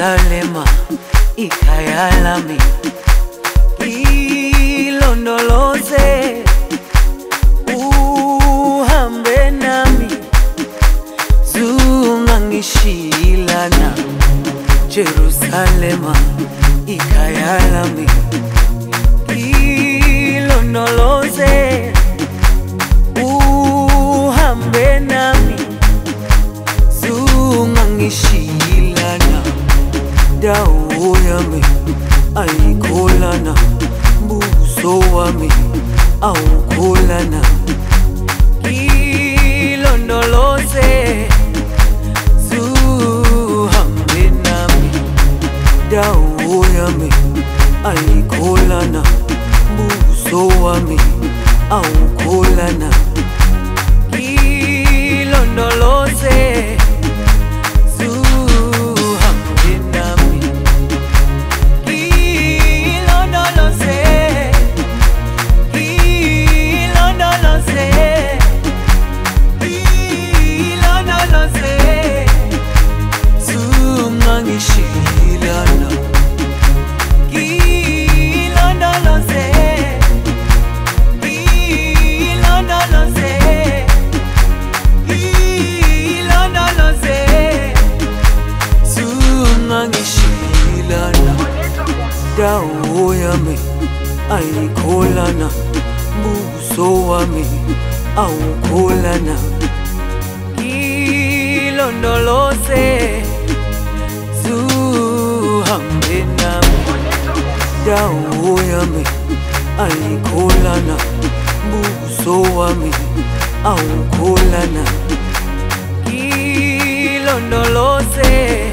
Jerusalema ikhaya lami wami awukholana ilondoloze zuhambe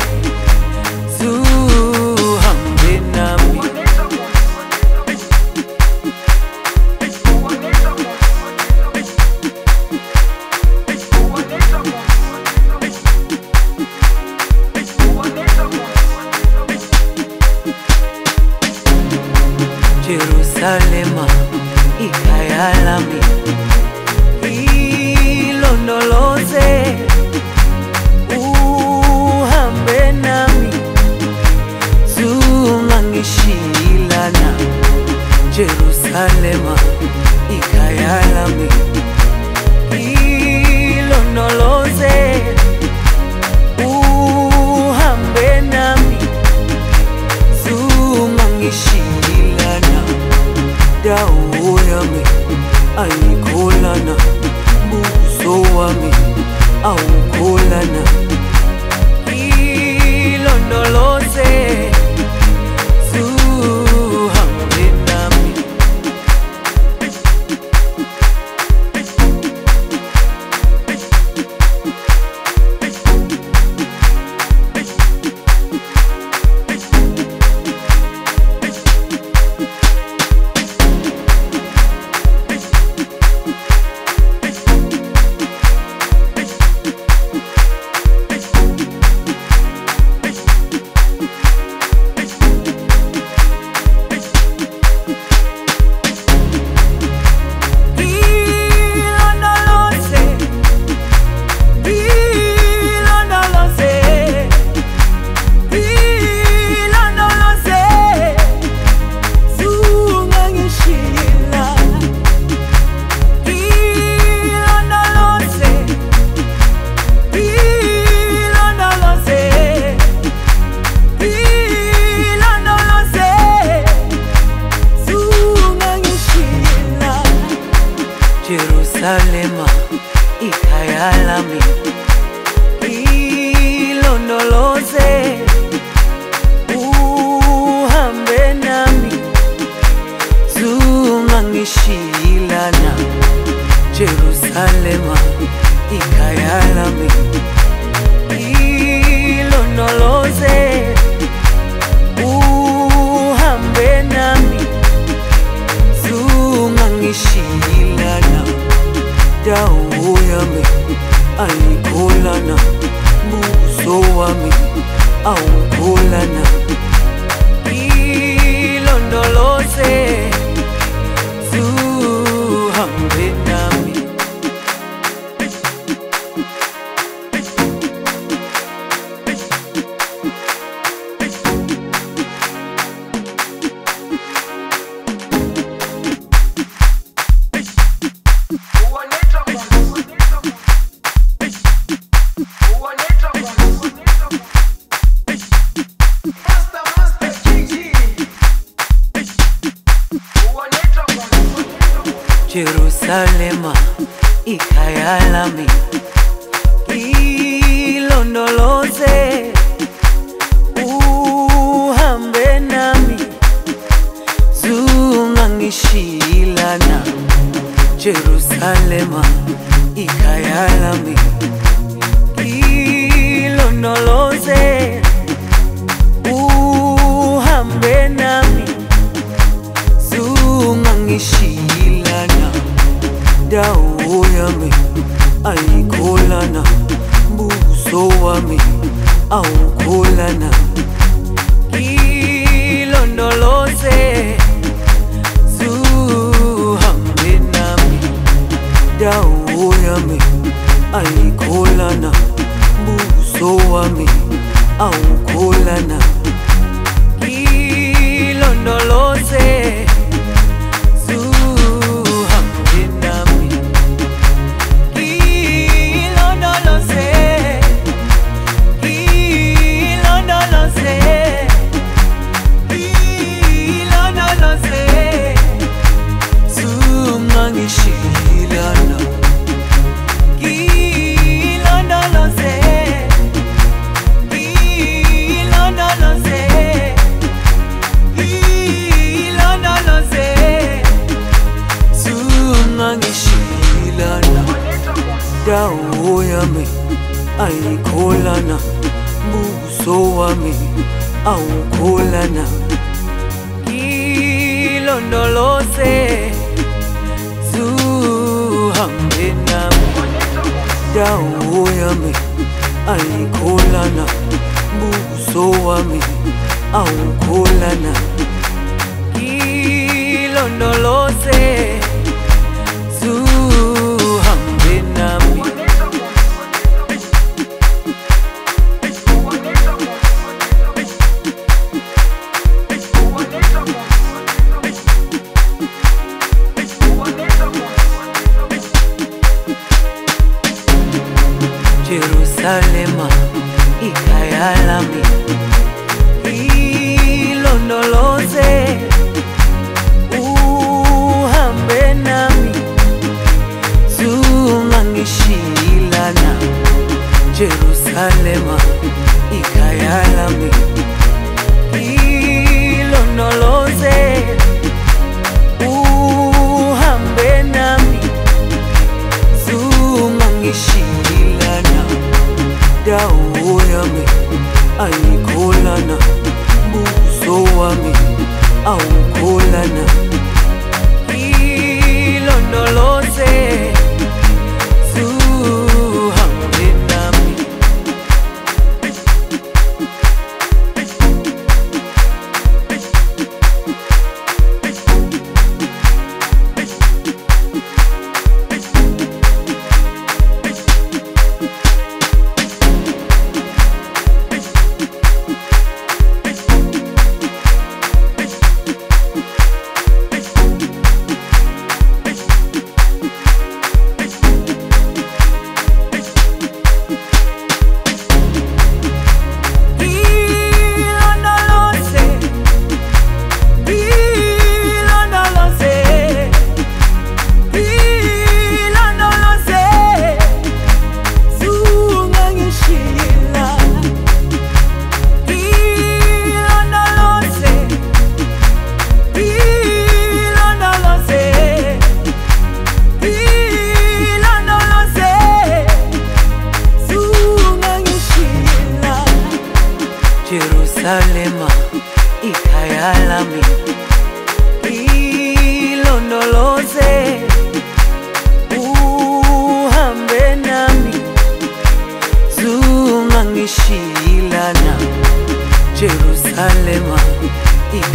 indawo yami ayikholana buso wami awukholana. Ngilondoloze zuhambe nami. Indawo yami ayikholana buso wami awukholana. Ngilondoloze angikholana buso wami awukholana ilondoloze zuhambe nami dawo yami Aukolana, buso wami lo se.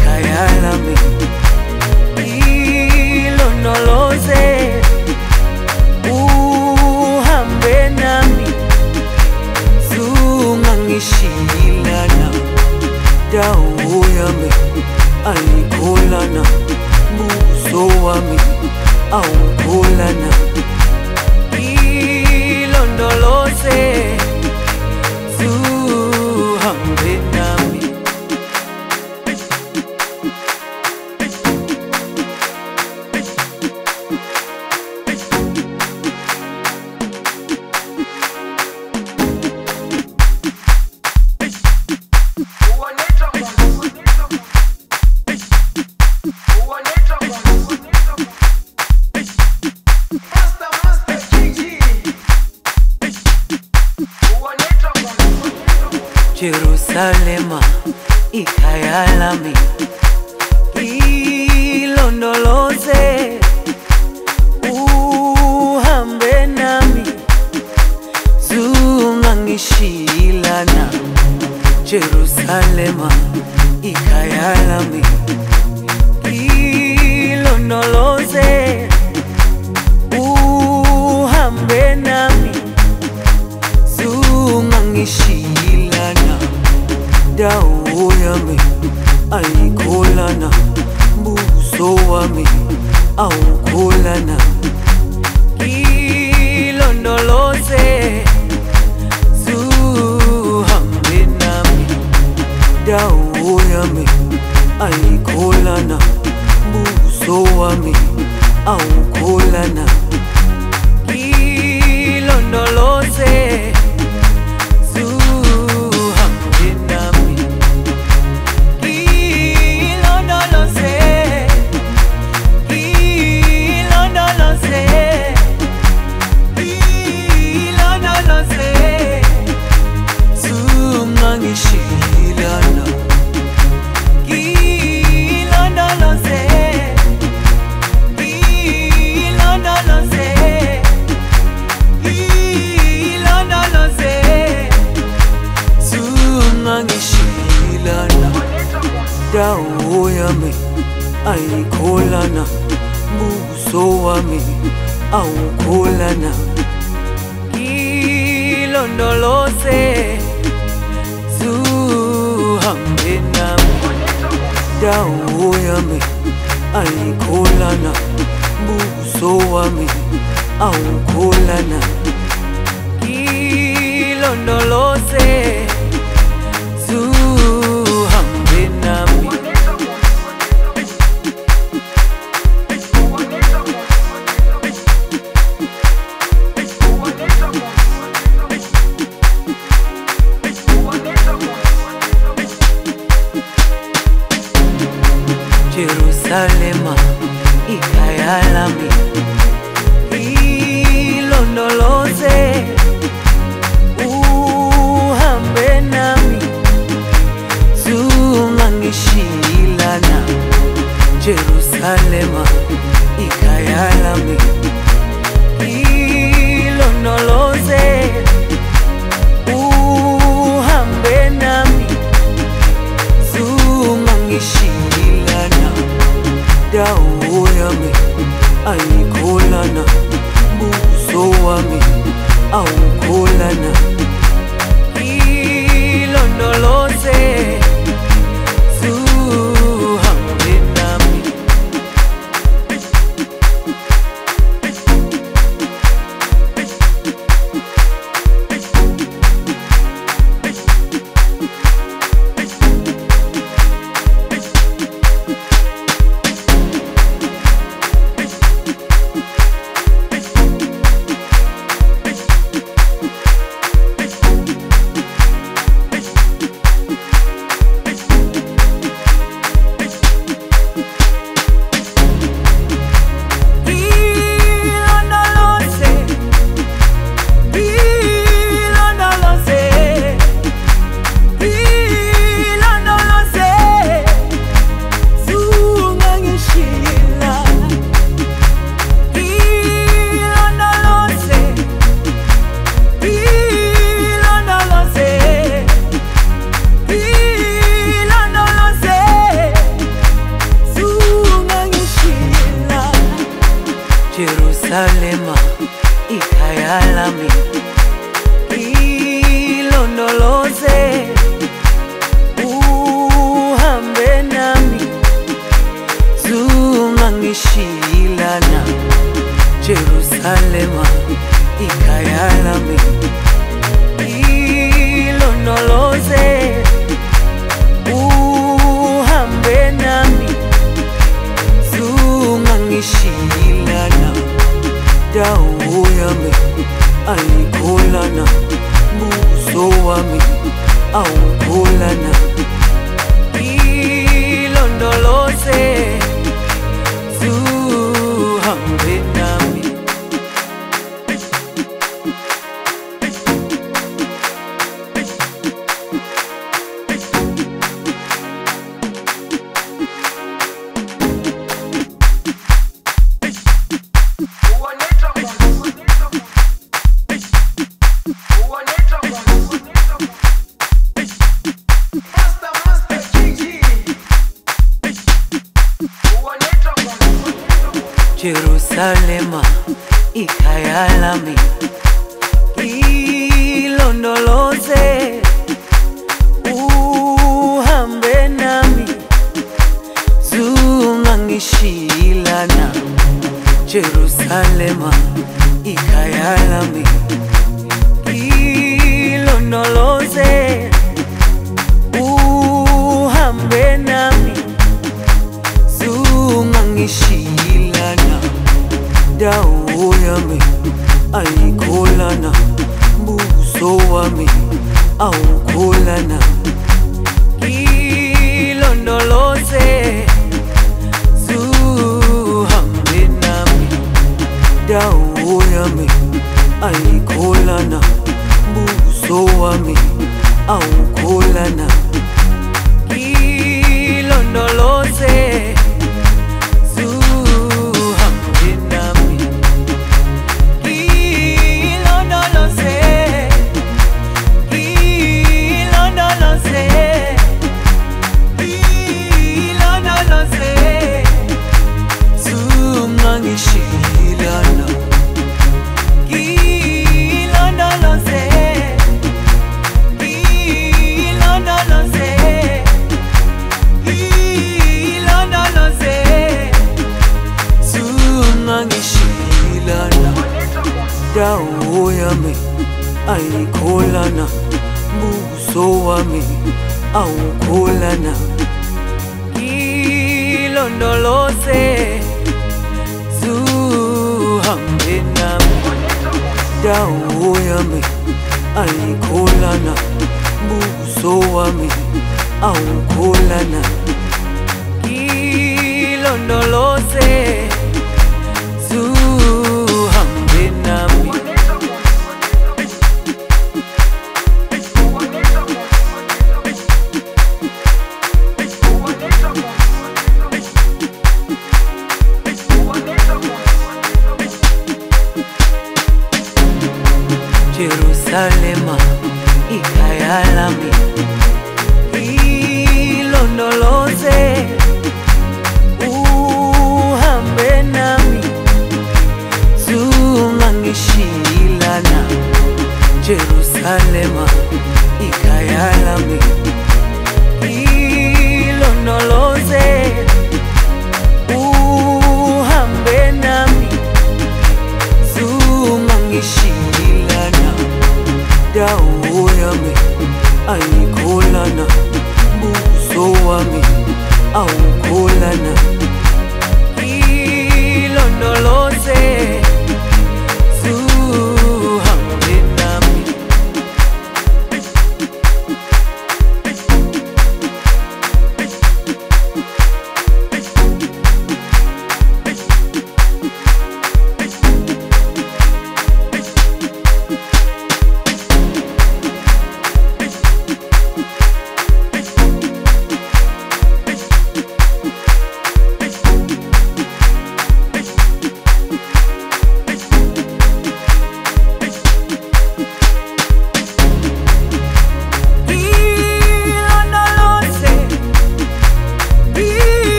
Kaya lang dawo yami ayikholana buso wami awukholana ilondoloze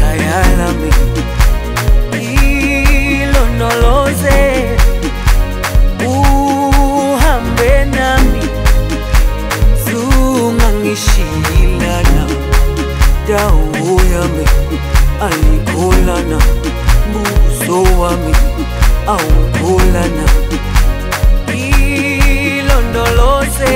kaya nami hilo noloze uhambe nami zungangishilana dawo yami ayikholana buso wami awukholana ilondoloze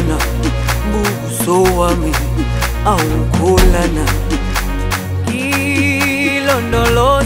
ayikholana buso wami awukholana ilondoloze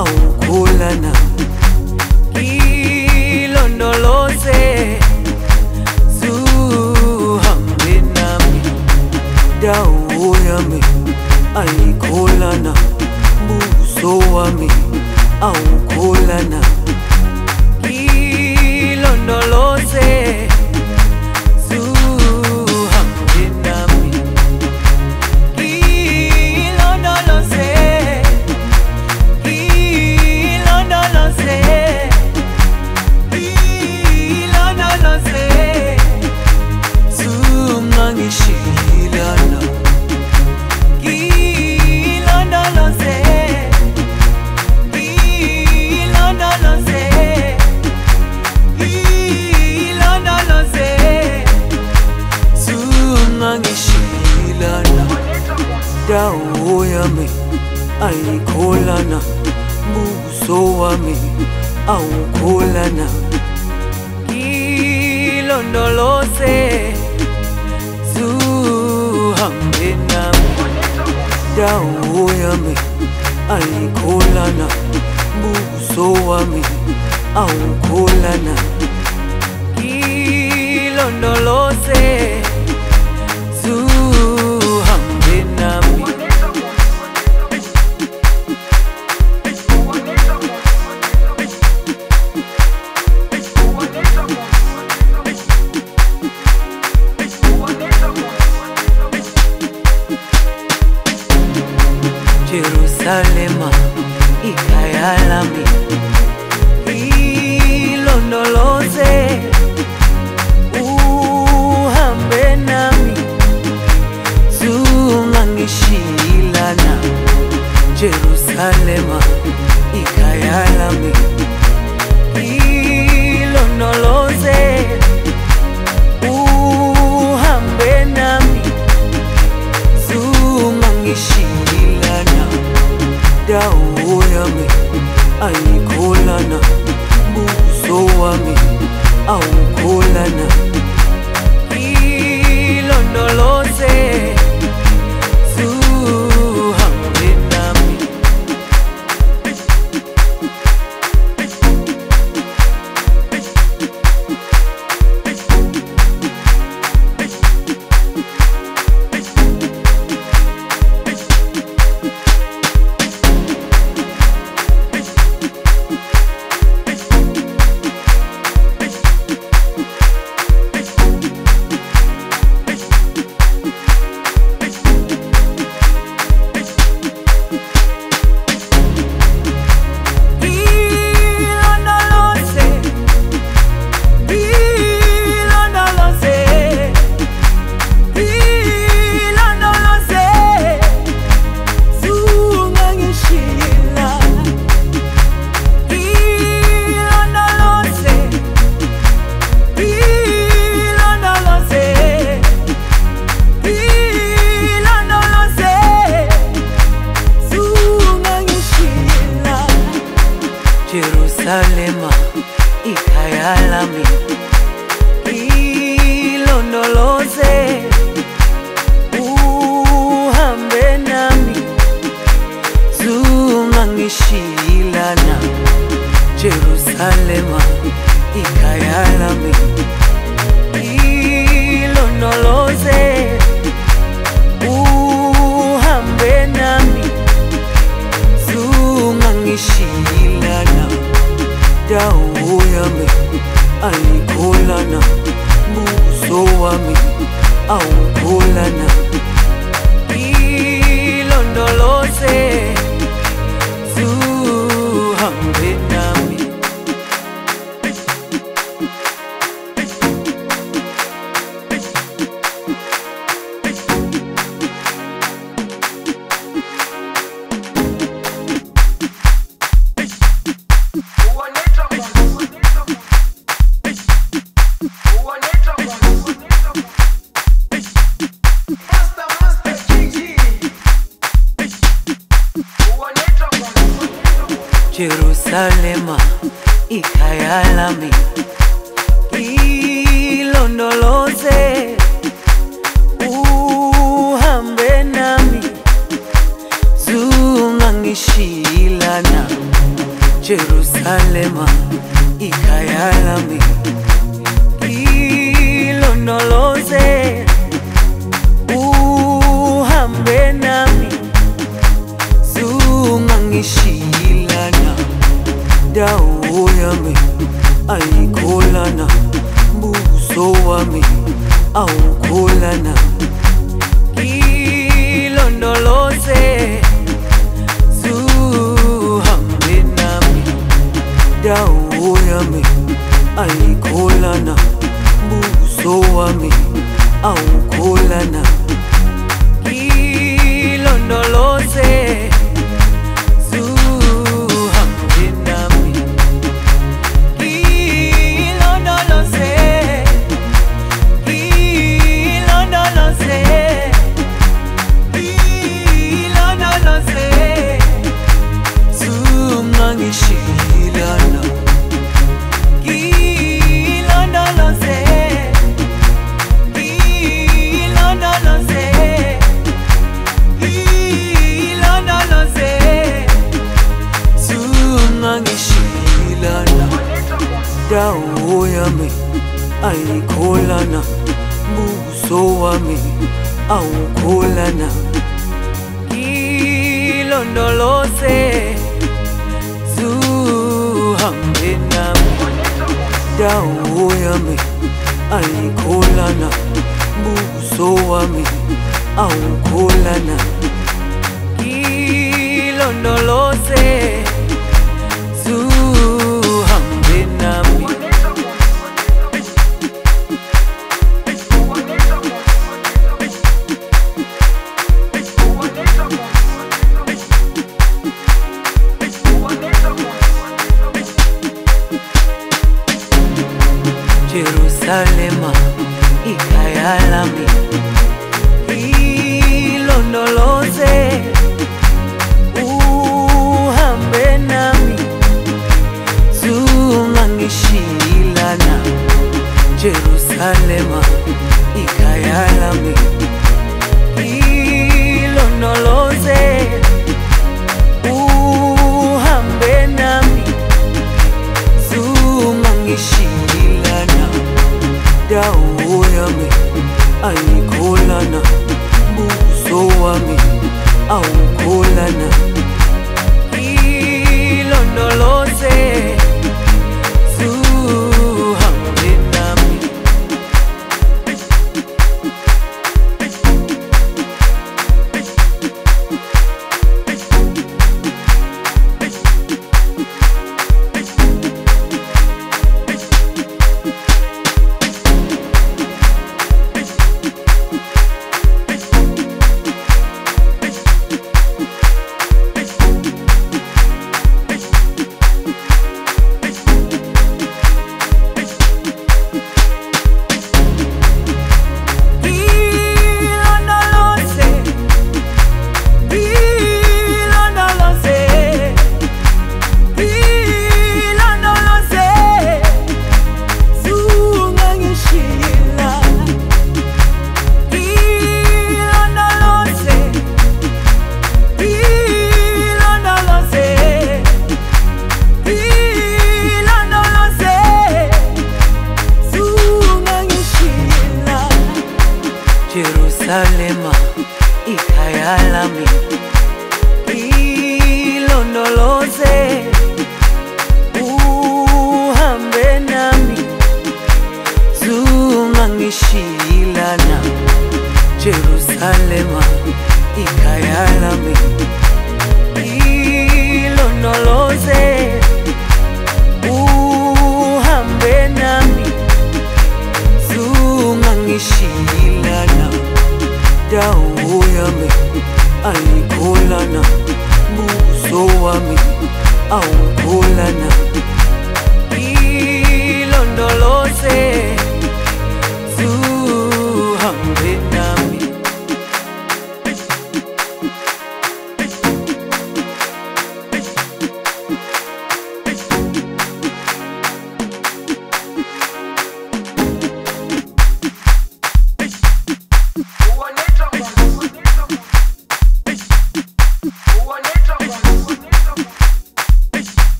Oh. regálame. Hilo no lo sé, uhambe nami sungangishilana dawo yami ayikholana buso wami awukholana ilondoloze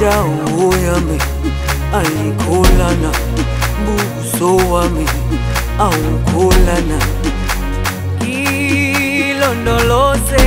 dawo yami ayikholana buso wami awukholana ilondoloze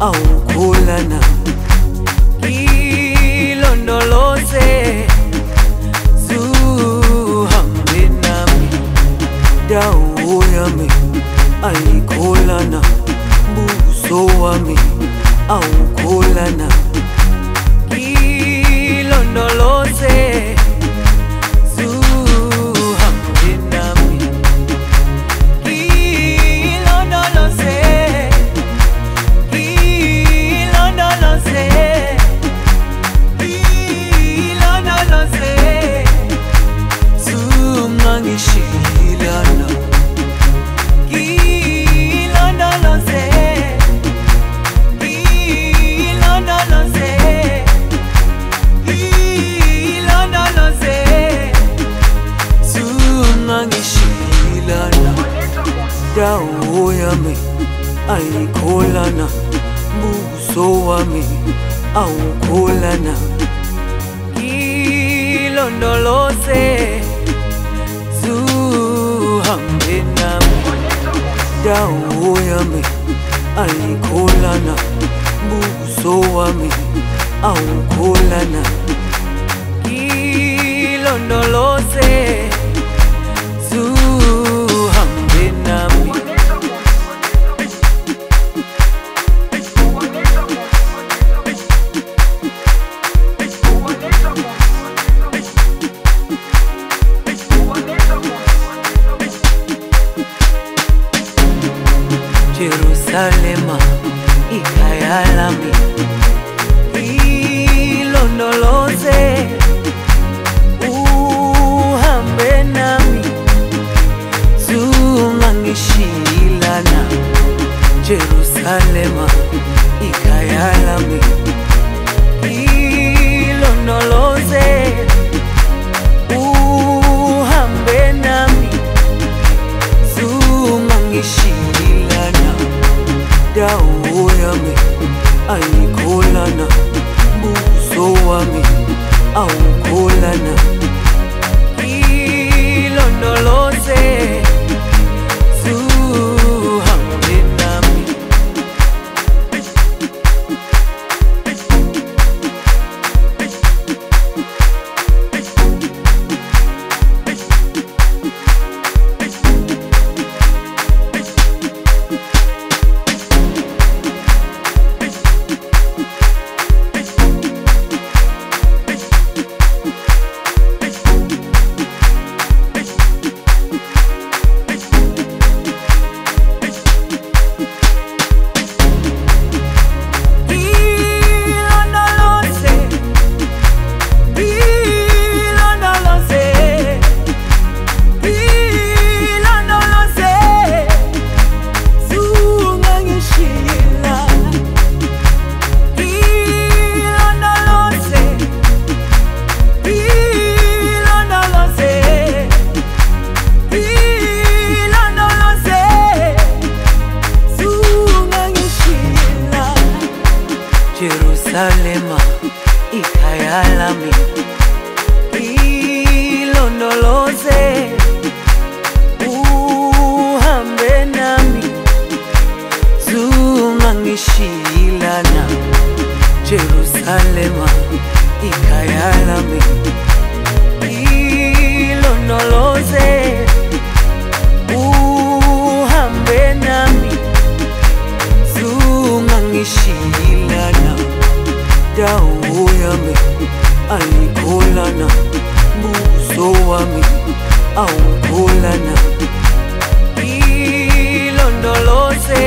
au kulana nami ilonoloze uhambe nami zungangishilana dawo yami ayikholana buso wami awukholana ilondoloze